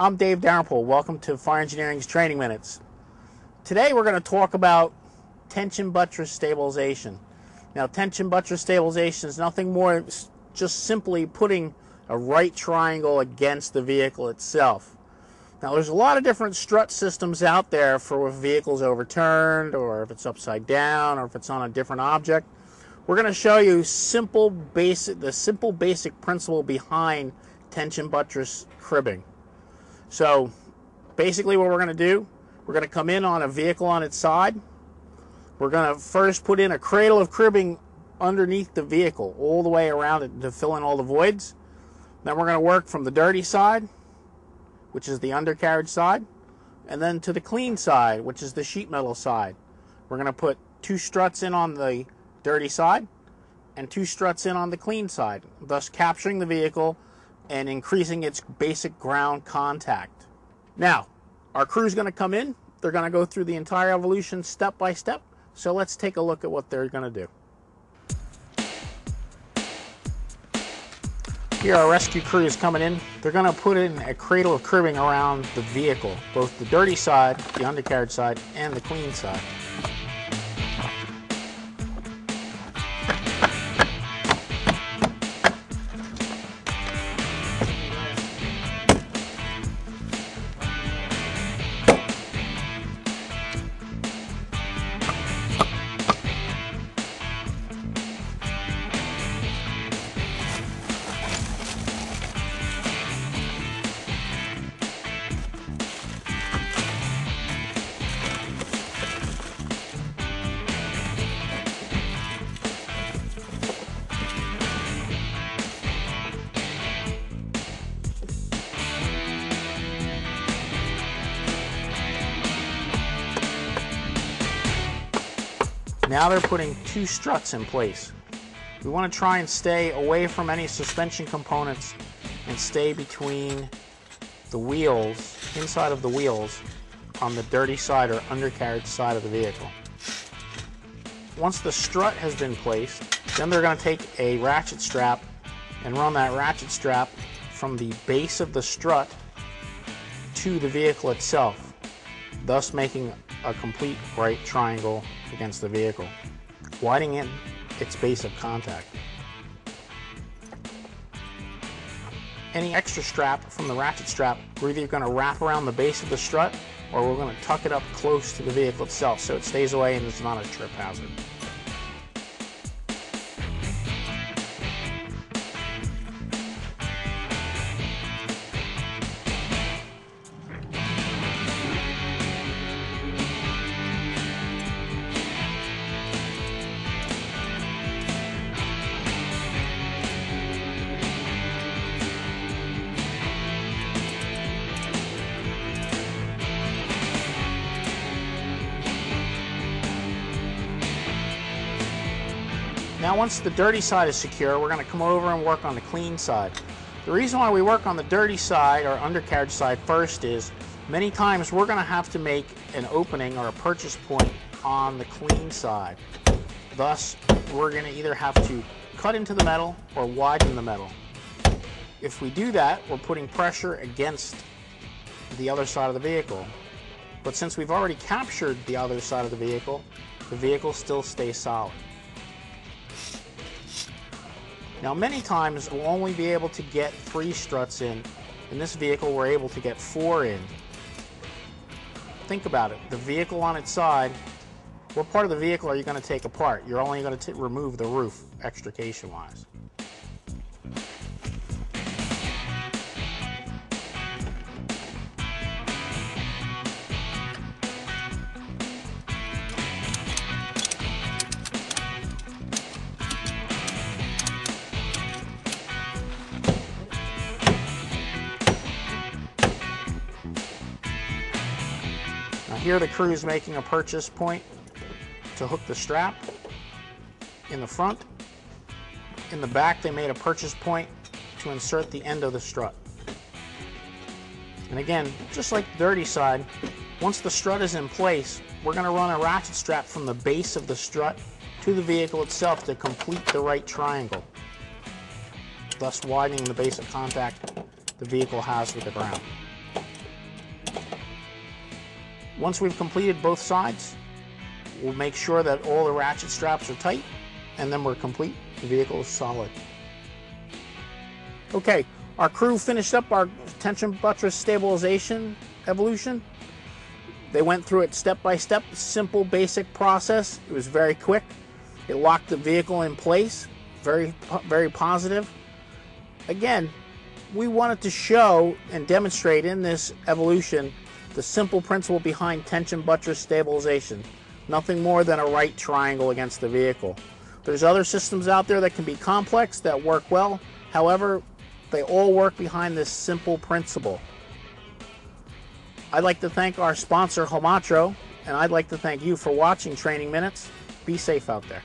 I'm Dave Dalrymple. Welcome to Fire Engineering's Training Minutes. Today we're going to talk about tension buttress stabilization. Now, tension buttress stabilization is nothing more than just simply putting a right triangle against the vehicle itself. Now, there's a lot of different strut systems out there for if vehicle's overturned or if it's upside down or if it's on a different object. We're going to show you simple basic the simple basic principle behind tension buttress cribbing. So, basically what we're going to do, we're going to come in on a vehicle on its side. We're going to first put in a cradle of cribbing underneath the vehicle all the way around it to fill in all the voids. Then we're going to work from the dirty side, which is the undercarriage side, and then to the clean side, which is the sheet metal side. We're going to put two struts in on the dirty side and two struts in on the clean side, thus capturing the vehicle and increasing its basic ground contact. Now, our crew is going to come in. They're going to go through the entire evolution step by step. So let's take a look at what they're going to do. Here our rescue crew is coming in. They're going to put in a cradle of cribbing around the vehicle, both the dirty side, the undercarriage side, and the clean side. Now they're putting two struts in place. We want to try and stay away from any suspension components and stay between the wheels, inside of the wheels, on the dirty side or undercarriage side of the vehicle. Once the strut has been placed, then they're going to take a ratchet strap and run that ratchet strap from the base of the strut to the vehicle itself, thus making a complete right triangle against the vehicle, widening in its base of contact. Any extra strap from the ratchet strap, we're either going to wrap around the base of the strut or we're going to tuck it up close to the vehicle itself so it stays away and it's not a trip hazard. Now once the dirty side is secure, we're going to come over and work on the clean side. The reason why we work on the dirty side or undercarriage side first is many times we're going to have to make an opening or a purchase point on the clean side. Thus, we're going to either have to cut into the metal or widen the metal. If we do that, we're putting pressure against the other side of the vehicle. But since we've already captured the other side of the vehicle, the vehicle still stays solid. Now many times we'll only be able to get three struts in. In this vehicle we're able to get four in. Think about it. The vehicle on its side, what part of the vehicle are you going to take apart? You're only going to remove the roof extrication wise. Here the crew is making a purchase point to hook the strap in the front. In the back they made a purchase point to insert the end of the strut. And again, just like the dirty side, once the strut is in place, we're going to run a ratchet strap from the base of the strut to the vehicle itself to complete the right triangle, thus widening the base of contact the vehicle has with the ground. Once we've completed both sides, we'll make sure that all the ratchet straps are tight and then we're complete. The vehicle is solid. Okay, our crew finished up our tension buttress stabilization evolution. They went through it step by step, simple, basic process. It was very quick. It locked the vehicle in place, very, very positive. Again, we wanted to show and demonstrate in this evolution the simple principle behind tension buttress stabilization. Nothing more than a right triangle against the vehicle. There's other systems out there that can be complex that work well. However, they all work behind this simple principle. I'd like to thank our sponsor, Holmatro, and I'd like to thank you for watching Training Minutes. Be safe out there.